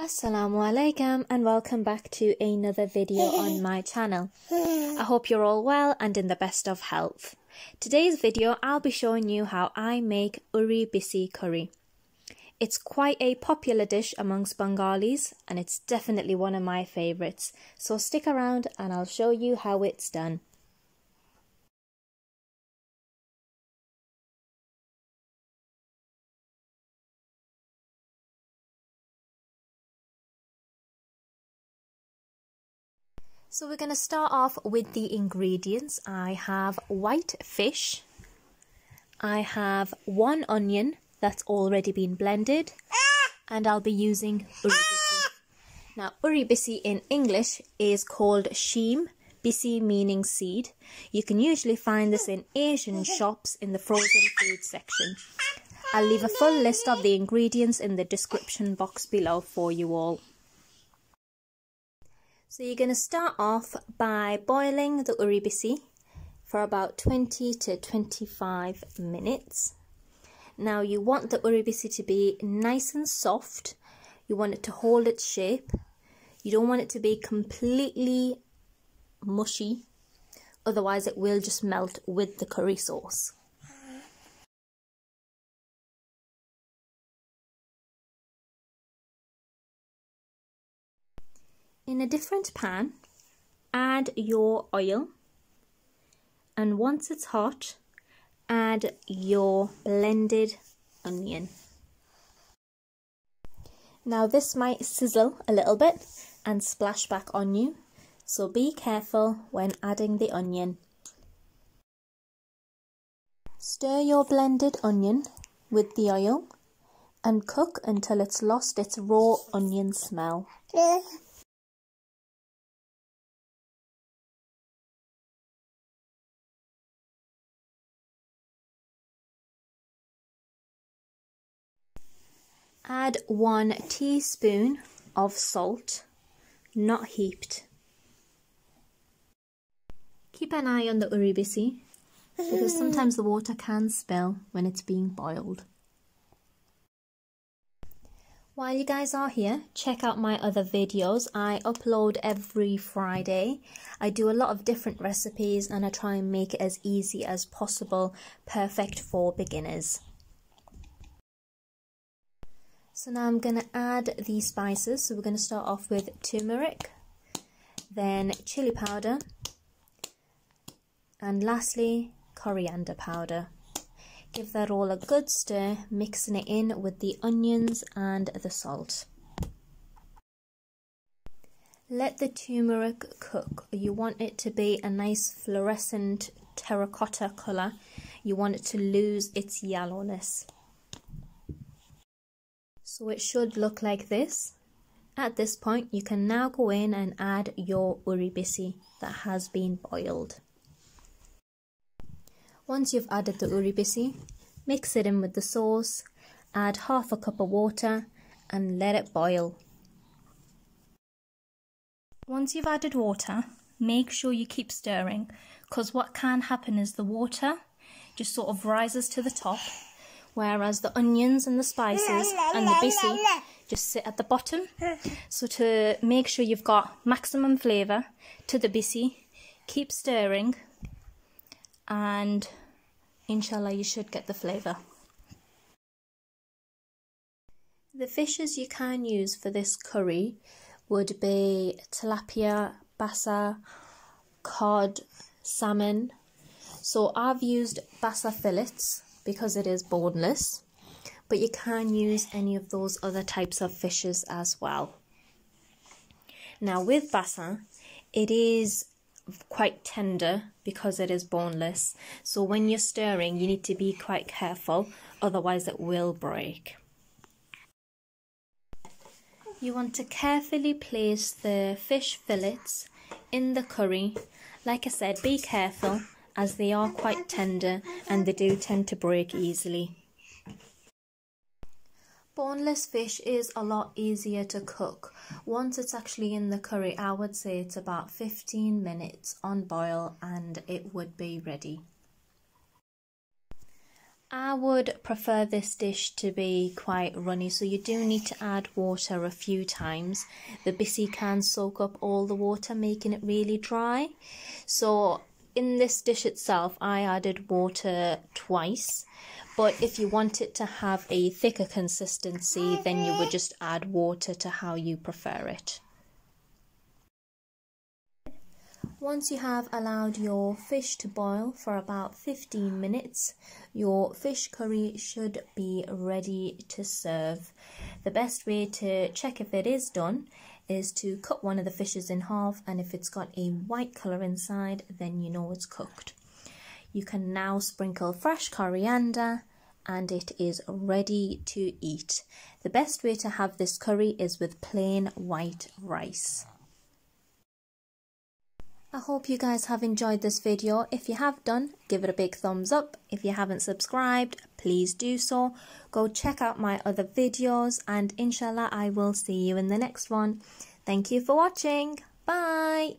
Assalamu alaikum and welcome back to another video on my channel. I hope you're all well and in the best of health. Today's video I'll be showing you how I make uri bisi curry. It's quite a popular dish amongst Bengalis and it's definitely one of my favourites. So stick around and I'll show you how it's done. So we're going to start off with the ingredients. I have white fish. I have one onion that's already been blended. And I'll be using uribisi. Now uribisi in English is called sheem. Bisi meaning seed. You can usually find this in Asian shops in the frozen food section. I'll leave a full list of the ingredients in the description box below for you all. So you're going to start off by boiling the uribisi for about 20 to 25 minutes. Now you want the uribisi to be nice and soft. You want it to hold its shape. You don't want it to be completely mushy. Otherwise it will just melt with the curry sauce. In a different pan, add your oil and once it's hot, add your blended onion. Now this might sizzle a little bit and splash back on you, so be careful when adding the onion. Stir your blended onion with the oil and cook until it's lost its raw onion smell. Add one teaspoon of salt, not heaped. Keep an eye on the uribisi because sometimes the water can spill when it's being boiled. While you guys are here, check out my other videos. I upload every Friday. I do a lot of different recipes and I try and make it as easy as possible, perfect for beginners. So now I'm going to add the spices. So we're going to start off with turmeric, then chili powder, and lastly coriander powder. Give that all a good stir, mixing it in with the onions and the salt. Let the turmeric cook. You want it to be a nice fluorescent terracotta colour. You want it to lose its yellowness. So it should look like this. At this point, you can now go in and add your uribisi that has been boiled. Once you've added the uribisi, mix it in with the sauce, add half a cup of water and let it boil. Once you've added water, make sure you keep stirring because what can happen is the water just sort of rises to the top whereas the onions and the spices and the bisi just sit at the bottom. So to make sure you've got maximum flavour to the bisi, keep stirring and inshallah you should get the flavour. The fishes you can use for this curry would be tilapia, basa, cod, salmon. So I've used basa fillets because it is boneless but you can use any of those other types of fishes as well. Now with bassin, it is quite tender because it is boneless. So when you're stirring, you need to be quite careful, otherwise it will break. You want to carefully place the fish fillets in the curry. Like I said, be careful as they are quite tender and they do tend to break easily. Boneless fish is a lot easier to cook. Once it's actually in the curry, I would say it's about 15 minutes on boil and it would be ready. I would prefer this dish to be quite runny, so you do need to add water a few times. The bisi can soak up all the water, making it really dry. So in this dish itself, I added water twice. But if you want it to have a thicker consistency, then you would just add water to how you prefer it. Once you have allowed your fish to boil for about 15 minutes, your fish curry should be ready to serve. The best way to check if it is done is to cut one of the fishes in half and if it's got a white colour inside then you know it's cooked. You can now sprinkle fresh coriander and it is ready to eat. The best way to have this curry is with plain white rice. I hope you guys have enjoyed this video. If you have done, give it a big thumbs up. If you haven't subscribed, please do so. Go check out my other videos and inshallah I will see you in the next one. Thank you for watching. Bye.